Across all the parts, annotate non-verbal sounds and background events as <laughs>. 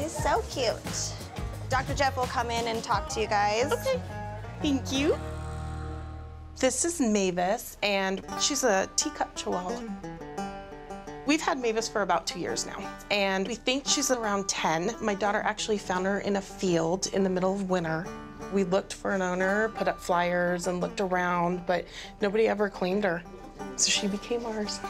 She's so cute. Dr. Jeff will come in and talk to you guys. Okay. Thank you. This is Mavis, and she's a teacup chihuahua. We've had Mavis for about two years now, and we think she's around 10. My daughter actually found her in a field in the middle of winter. We looked for an owner, put up flyers, and looked around, but nobody ever claimed her. So she became ours.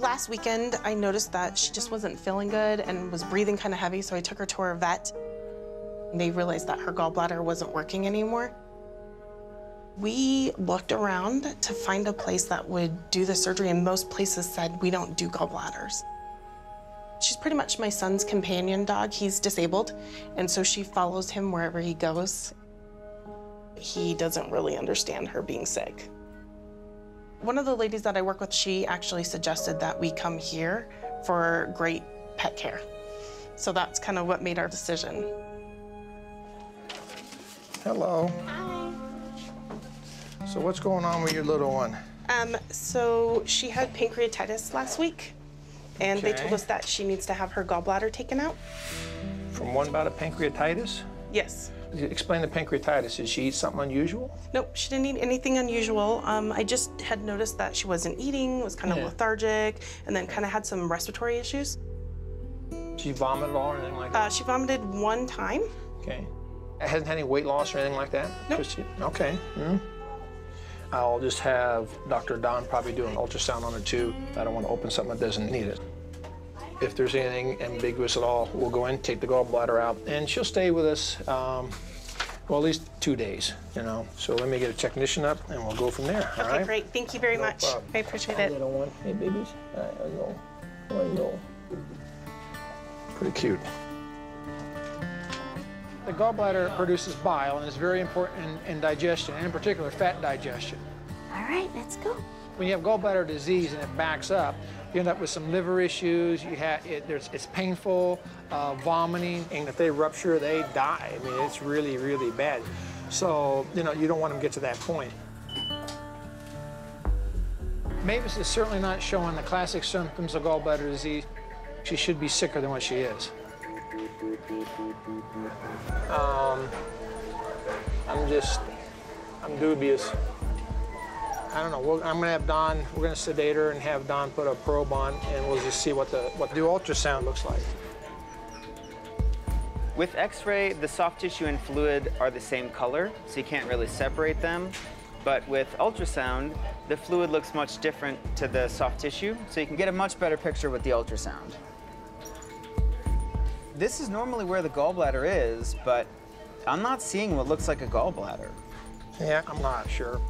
Last weekend, I noticed that she just wasn't feeling good and was breathing kind of heavy, so I took her to our vet. And They realized that her gallbladder wasn't working anymore. We looked around to find a place that would do the surgery, and most places said, we don't do gallbladders. She's pretty much my son's companion dog. He's disabled, and so she follows him wherever he goes. He doesn't really understand her being sick. One of the ladies that I work with, she actually suggested that we come here for great pet care. So that's kind of what made our decision. Hello. Hi. So what's going on with your little one? Um, so she had pancreatitis last week, and they told us that she needs to have her gallbladder taken out. From one bout of pancreatitis? Yes. Explain the pancreatitis. Did she eat something unusual? Nope, she didn't eat anything unusual. Um, I just had noticed that she wasn't eating, was kind of Yeah. lethargic, and then kind of had some respiratory issues. She vomited at all or anything like that? Uh, she vomited one time. Okay. Hasn't had any weight loss or anything like that? Nope. Just- okay. hmm I'll just have Dr. Don probably do an ultrasound on her too. I don't want to open something that doesn't need it. If there's anything ambiguous at all, we'll go in, take the gallbladder out, and she'll stay with us, um, well, at least two days, you know. So let me get a technician up and we'll go from there, all Okay, right? great. Thank you very No much. problem. I appreciate Hi, it. little one. Hey, babies. Hi, how you go? How you go? Pretty cute. The gallbladder produces bile and is very important in, in digestion, and in particular fat digestion. All right, let's go. When you have gallbladder disease and it backs up, you end up with some liver issues. You have it, it's painful, uh, vomiting, and if they rupture, they die. I mean, it's really, really bad. So you know, you don't want them to get to that point. Mavis is certainly not showing the classic symptoms of gallbladder disease. She should be sicker than what she is. Um, I'm just, I'm dubious. I don't know. We're, I'm gonna have Don. We're gonna sedate her and have Don put a probe on, and we'll just see what the what the ultrasound looks like. With X-ray, the soft tissue and fluid are the same color, so you can't really separate them. But with ultrasound, the fluid looks much different to the soft tissue, so you can get a much better picture with the ultrasound. This is normally where the gallbladder is, but I'm not seeing what looks like a gallbladder. Yeah, I'm not sure.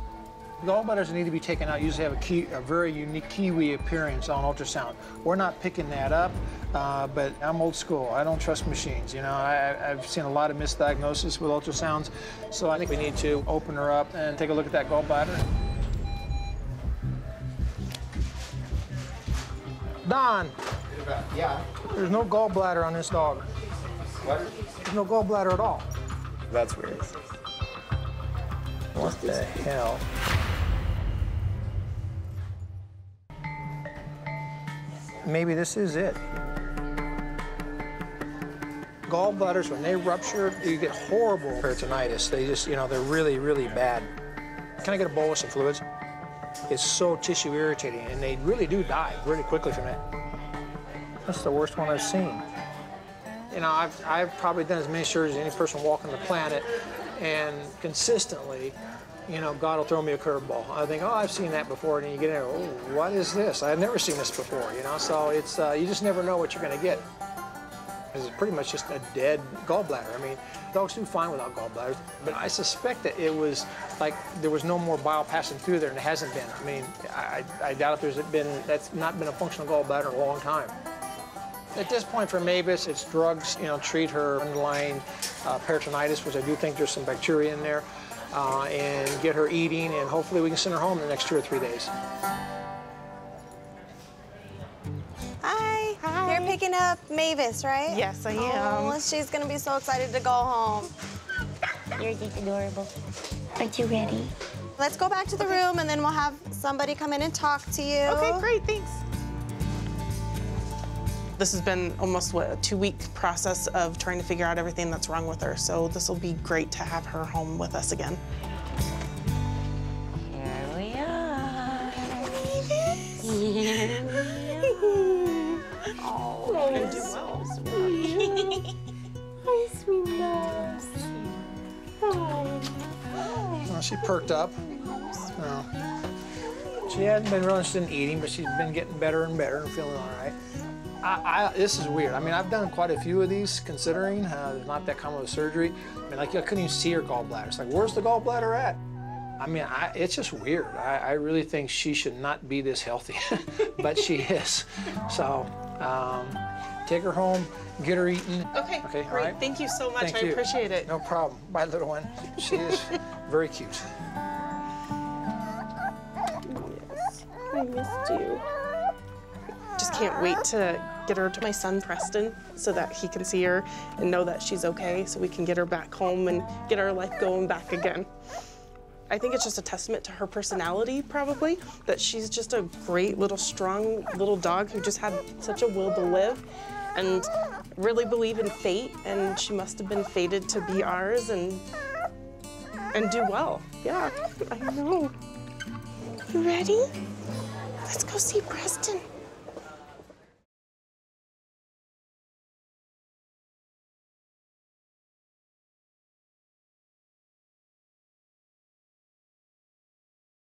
Gallbladders that need to be taken out usually have a, key, a very unique kiwi appearance on ultrasound. We're not picking that up, uh, but I'm old school. I don't trust machines. You know, I, I've seen a lot of misdiagnosis with ultrasounds, so I think we need to open her up and take a look at that gallbladder. Don, Yeah. there's no gallbladder on this dog. What? There's no gallbladder at all. That's weird. What the hell? Maybe this is it. Gallbladders, when they rupture, you get horrible peritonitis. They just, you know, they're really, really bad. Can I get a bowl of some fluids? It's so tissue irritating, and they really do die really quickly from it. That's the worst one I've seen. You know, I've, I've probably done as many surgeries as any person walking the planet, and consistently, you know, God will throw me a curveball. I think, oh, I've seen that before, and then you get in there, oh, what is this? I've never seen this before, you know? So it's, uh, you just never know what you're gonna get. It's pretty much just a dead gallbladder. I mean, dogs do fine without gallbladders, but I suspect that it was like there was no more bile passing through there, and it hasn't been. I mean, I, I doubt if there's been, that's not been a functional gallbladder in a long time. At this point for Mavis, it's drugs, you know, treat her underlying uh, peritonitis, which I do think there's some bacteria in there, uh, and get her eating, and hopefully we can send her home in the next two or three days. Hi. Hi. You're picking up Mavis, right? Yes, I am. Oh, she's gonna be so excited to go home. You're just adorable. Aren't you ready? Let's go back to the room and then we'll have somebody come in and talk to you. Okay, great, thanks. This has been almost what a two-week process of trying to figure out everything that's wrong with her. So this will be great to have her home with us again. Here we are. oh, And do well. Hi, sweet nose. Well, she perked up. So, she hadn't been real interested in eating, but she's been getting better and better and feeling all right. I, I, this is weird. I mean, I've done quite a few of these, considering uh, there's not that common with surgery. I mean, like I couldn't even see her gallbladder. It's like, where's the gallbladder at? I mean, I, it's just weird. I, I really think she should not be this healthy, <laughs> but she is. So, um, take her home, get her eaten. Okay, Okay, all great. right. Thank you so much. Thank I you. appreciate it. No problem. Bye, little one. She is <laughs> very cute. Yes, I missed you. Can't wait to get her to my son Preston so that he can see her and know that she's okay so we can get her back home and get our life going back again. I think it's just a testament to her personality, probably, that she's just a great little strong little dog who just had such a will to live and really believe in fate and she must have been fated to be ours and and do well. Yeah, I know. You ready? Let's go see Preston.